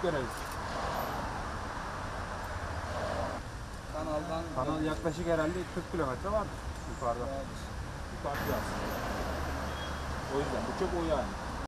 gidip döneriz. Kanaldan Kanal yaklaşık herhalde 40 kilometre vardır yukarıda. vardır. Yukarıda aslında. O yüzden bu çok o yani.